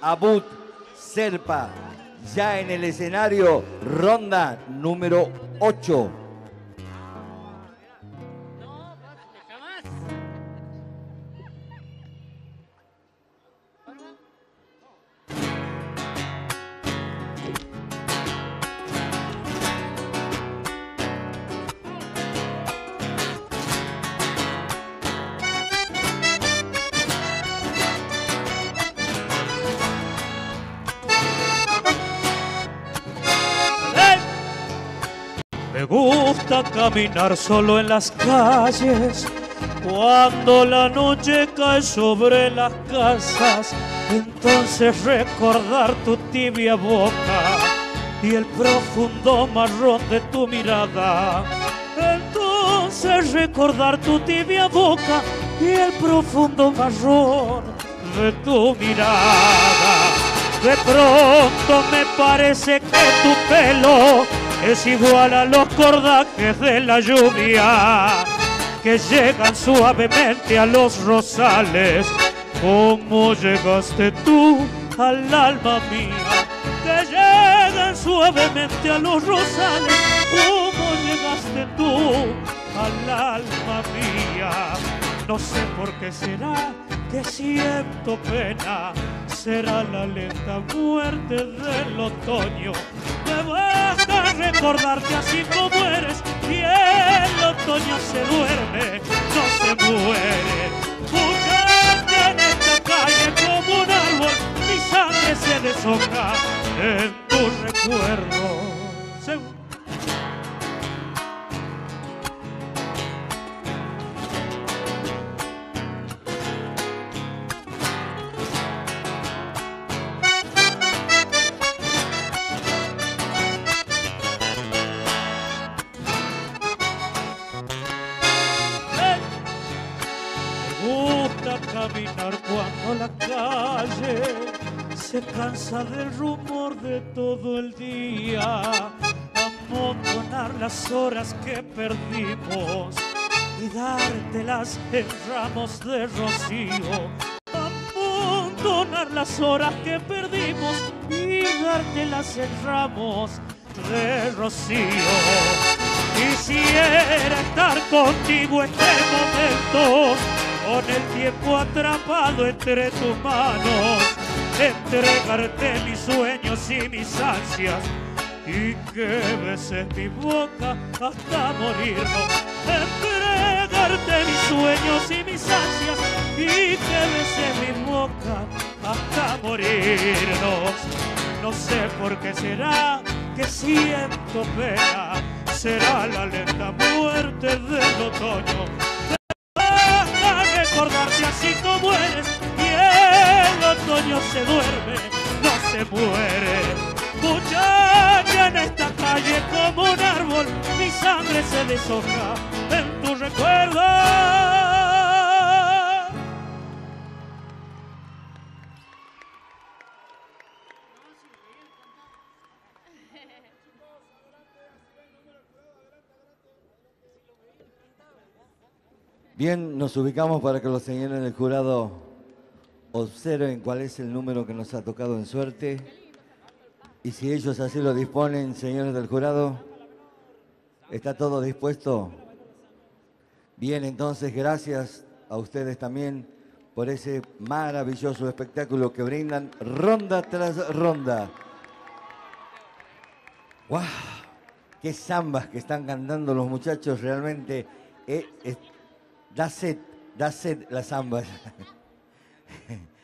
Abud Serpa. Ya en el escenario, ronda número 8. Me gusta caminar solo en las calles cuando la noche cae sobre las casas. Entonces recordar tu tibia boca y el profundo marrón de tu mirada. Entonces recordar tu tibia boca y el profundo marrón de tu mirada. De pronto me parece que tu pelo es igual a los cordajes de la lluvia que llegan suavemente a los rosales. ¿Cómo llegaste tú al alma mía? Que llegan suavemente a los rosales. ¿Cómo llegaste tú al alma mía? No sé por qué será que siento pena. Será la lenta muerte del otoño. Recordarte así como eres. Y el otoño se duerme, no se muere. Caminar cuando la calle se cansa del rumor de todo el día, amontonar las horas que perdimos y dártelas en ramos de rocío. Amontonar las horas que perdimos y dártelas en ramos de rocío. Quisiera estar contigo este momento, con el tiempo atrapado entre tus manos, entregarte mis sueños y mis ansias, y que beses mi boca hasta morirnos. Entregarte mis sueños y mis ansias, y que beses mi boca hasta morirnos. No sé por qué será que siento pena, será la lenta muerte del otoño. Así como eres y el otoño se duerme, no se muere. Muchacha en esta calle como un árbol, mi sangre se deshoja en tu recuerdo. Bien, nos ubicamos para que los señores del jurado observen cuál es el número que nos ha tocado en suerte. Y si ellos así lo disponen, señores del jurado, ¿está todo dispuesto? Bien, entonces gracias a ustedes también por ese maravilloso espectáculo que brindan ronda tras ronda. ¡Wow! ¡Qué zambas que están cantando los muchachos! Realmente eh, That's it. That's it.